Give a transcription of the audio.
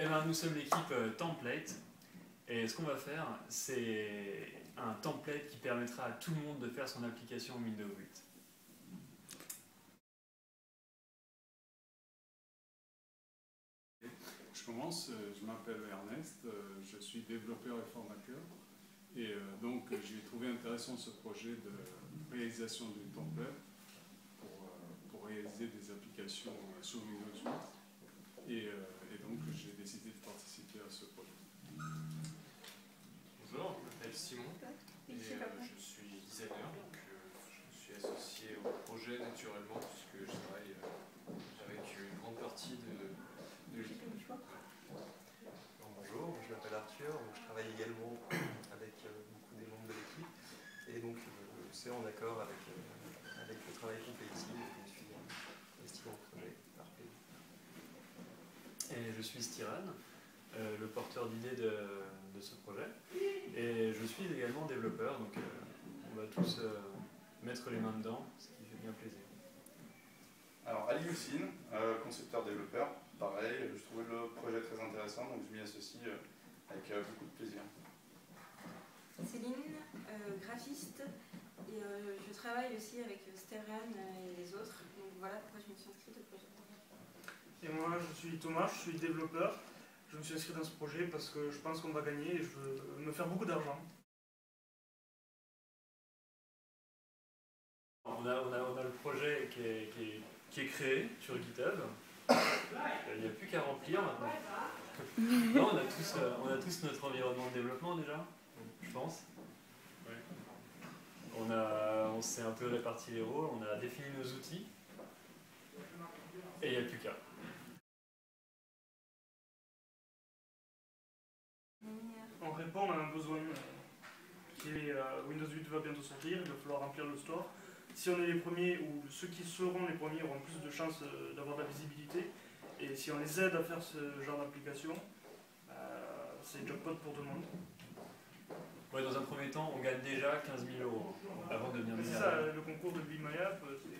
Eh ben, nous sommes l'équipe euh, Template et ce qu'on va faire, c'est un template qui permettra à tout le monde de faire son application Windows 8. Je commence, euh, je m'appelle Ernest, euh, je suis développeur et formateur. Et donc j'ai trouvé intéressant ce projet de réalisation d'une template pour, réaliser des applications sur Windows 8. Et, et donc j'ai décidé de participer à ce projet. Bonjour, je m'appelle Simon et je suis designer, donc je me suis associé au projet naturellement puisque je travaille avec une grande partie de, de l'équipe. Bonjour, je m'appelle Arthur, donc je travaille également avec beaucoup des membres de l'équipe et donc c'est en accord avec, avec le travail complétif et je me suis investi dans le projet. Parfait. Et je suis Styran, euh, le porteur d'idées de, de, ce projet. Je suis également développeur, donc euh, on va tous euh, mettre les mains dedans, ce qui fait bien plaisir. Alors Ali Youssine, concepteur-développeur, pareil, je trouvais le projet très intéressant, donc je m'y associe avec beaucoup de plaisir. Céline, graphiste, et je travaille aussi avec Sterran et les autres, donc voilà pourquoi je me suis inscrite au projet. Et moi, je suis Thomas, je suis développeur. Je me suis inscrit dans ce projet parce que je pense qu'on va gagner et je veux me faire beaucoup d'argent. On a, on, a, on a, le projet qui est, qui, est, qui est, créé sur GitHub. Il n'y a plus qu'à remplir maintenant. Non, on, a tous, on a tous notre environnement de développement déjà, je pense. On, a, on s'est un peu réparti les rôles, on a défini nos outils. Et il n'y a plus qu'à. On répond à un besoin qui est euh, Windows 8 va bientôt sortir, il va falloir remplir le store. Si on est les premiers, ou ceux qui seront les premiers auront plus de chances d'avoir de la visibilité. Et si on les aide à faire ce genre d'application, euh, c'est jackpot pour tout le monde. Ouais, dans un premier temps, on gagne déjà 15 000 euros avant de devenir C'est ça, le concours de App, c'est